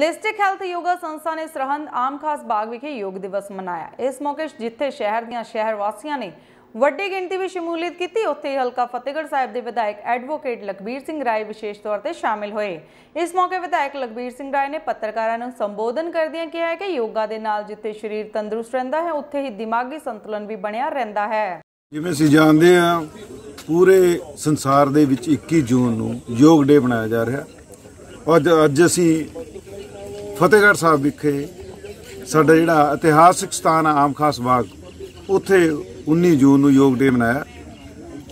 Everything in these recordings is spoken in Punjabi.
ਹੋਲਿਸਟਿਕ ਹੈਲਥ ਯੋਗਾ ਸੰਸਥਾ ਨੇ ਸਰਹੰਦ ਆਮ ਖਾਸ ਬਾਗ ਵਿਖੇ ਯੋਗ ਦਿਵਸ ਮਨਾਇਆ। ਇਸ ਮੌਕੇ ਜਿੱਥੇ ਸ਼ਹਿਰ ਦੀਆਂ ਸ਼ਹਿਰ ਵਾਸੀਆਂ ਨੇ ਵੱਡੀ ਗਿਣਤੀ ਵਿੱਚ ਸ਼ਮੂਲੀਅਤ ਕੀਤੀ, ਉੱਥੇ ਹਲਕਾ ਫਤਿਹਗੜ੍ਹ ਸਾਹਿਬ ਦੇ ਵਿਧਾਇਕ ਐਡਵੋਕੇਟ ਲਖਬੀਰ ਸਿੰਘ ਰਾਏ ਵਿਸ਼ੇਸ਼ ਤੌਰ ਤੇ ਸ਼ਾਮਿਲ ਹੋਏ। ਇਸ ਮੌਕੇ ਵਿਧਾਇਕ ਲਖਬੀਰ ਸਿੰਘ ਰਾਏ ਨੇ ਪੱਤਰਕਾਰਾਂ ਨੂੰ ਸੰਬੋਧਨ ਕਰਦਿਆਂ ਕਿਹਾ ਕਿ ਯੋਗਾ ਦੇ ਨਾਲ ਜਿੱਥੇ ਸਰੀਰ ਤੰਦਰੁਸਤ ਰਹਿੰਦਾ ਹੈ, ਉੱਥੇ ਹੀ ਦਿਮਾਗੀ ਸੰਤੁਲਨ ਵੀ ਬਣਿਆ ਰਹਿੰਦਾ ਹੈ। ਜਿਵੇਂ ਅਸੀਂ ਜਾਣਦੇ ਹਾਂ, ਪੂਰੇ ਸੰਸਾਰ ਦੇ ਵਿੱਚ 21 ਜੂਨ ਨੂੰ ਯੋਗ ਡੇ ਮਨਾਇਆ ਜਾ ਰਿਹਾ। ਅੱਜ ਅੱਜ ਅਸੀਂ ਫਤਿਹਗੜ੍ਹ ਸਾਹਿਬ ਵਿਖੇ ਸਾਡਾ ਜਿਹੜਾ ਇਤਿਹਾਸਿਕ ਸਥਾਨ ਆ ਆਮ ਖਾਸ ਬਾਗ, ਉੱਥੇ 19 ਜੂਨ ਨੂੰ ਯੋਗ ਡੇ ਮਨਾਇਆ।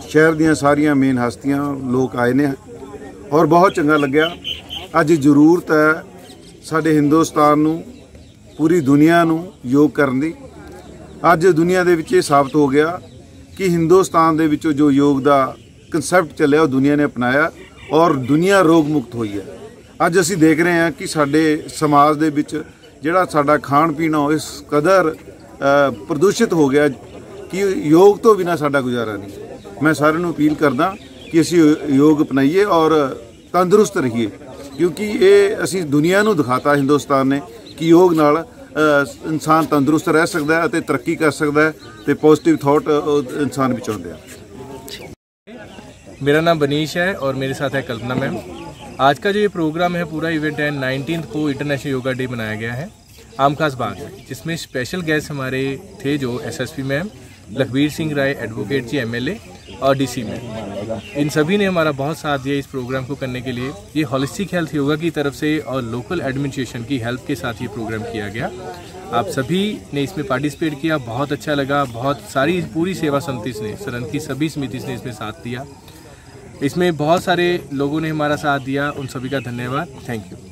ਸ਼ਹਿਰ ਦੀਆਂ ਸਾਰੀਆਂ ਮੇਨ ਹਸਤੀਆਂ ਲੋਕ ਆਏ ਨੇ ਔਰ ਬਹੁਤ ਚੰਗਾ ਲੱਗਿਆ। ਅੱਜ ਜ਼ਰੂਰਤ ਹੈ ਸਾਡੇ ਹਿੰਦੁਸਤਾਨ ਨੂੰ, ਪੂਰੀ ਦੁਨੀਆ ਨੂੰ ਯੋਗ ਕਰਨ ਦੀ। ਅੱਜ ਦੁਨੀਆ ਦੇ ਵਿੱਚ ਇਹ ਸਾਬਤ ਹੋ ਗਿਆ ਕਿ ਹਿੰਦੁਸਤਾਨ ਦੇ ਵਿੱਚੋਂ ਜੋ ਯੋਗ ਦਾ ਕਨਸੈਪਟ ਚੱਲਿਆ, ਉਹ ਦੁਨੀਆ ਨੇ ਅਪਣਾਇਆ ਔਰ ਦੁਨੀਆ ਰੋਗ ਮੁਕਤ ਹੋਈ ਹੈ। ਅੱਜ ਅਸੀਂ ਦੇਖ ਰਹੇ ਹਾਂ ਕਿ ਸਾਡੇ ਸਮਾਜ ਦੇ ਵਿੱਚ ਜਿਹੜਾ ਸਾਡਾ ਖਾਣ ਪੀਣਾ ਇਸ ਕਦਰ ਪ੍ਰਦੂਸ਼ਿਤ ਹੋ ਗਿਆ ਕਿ ਯੋਗ ਤੋਂ ਬਿਨਾ ਸਾਡਾ ਗੁਜ਼ਾਰਾ ਨਹੀਂ। ਮੈਂ ਸਾਰਿਆਂ ਨੂੰ ਅਪੀਲ ਕਰਦਾ ਕਿ ਅਸੀਂ ਯੋਗ ਅਪਣਾਈਏ ਔਰ ਤੰਦਰੁਸਤ ਰਹੀਏ, ਕਿਉਂਕਿ ਇਹ ਅਸੀਂ ਦੁਨੀਆ ਨੂੰ ਦਿਖਾਤਾ ਹਿੰਦੁਸਤਾਨ ਨੇ ਕਿ ਯੋਗ ਨਾਲ ਇਨਸਾਨ ਤੰਦਰੁਸਤ ਰਹਿ ਸਕਦਾ ਹੈ ਅਤੇ ਤਰੱਕੀ ਕਰ ਸਕਦਾ ਹੈ ਤੇ ਪੋਜ਼ਿਟਿਵ ਥਾਟ ਇਨਸਾਨ ਵਿੱਚ ਆਉਂਦੇ ਆ। ਮੇਰਾ ਨਾਮ ਬਨੀਸ਼ ਹੈ ਔਰ ਮੇਰੇ ਸਾਥ ਹੈ ਕਲਪਨਾ ਮੈਮ। आज का जो ये प्रोग्राम है, पूरा इवेंट है नाइनटीन को इंटरनेशनल योगा डे मनाया गया है। आम खास बाग में जिसमें स्पेशल गेस्ट हमारे थे जो SSP ma'am Lakhbir Singh Rai advocate ji MLA और डीसी मैम इन सभी ने हमारा बहुत साथ दिया इस प्रोग्राम को करने के लिए। ये हॉलिस्टिक हेल्थ योगा की तरफ़ से और लोकल एडमिनिस्ट्रेशन की हेल्प के साथ ये प्रोग्राम किया गया। आप सभी ने इसमें पार्टिसिपेट किया, बहुत अच्छा लगा, बहुत सारी पूरी सेवा समिति ने सरन की सभी समिति ने इसमें साथ दिया। इसमें बहुत सारे लोगों ने हमारा साथ दिया उन सभी का धन्यवाद थैंक यू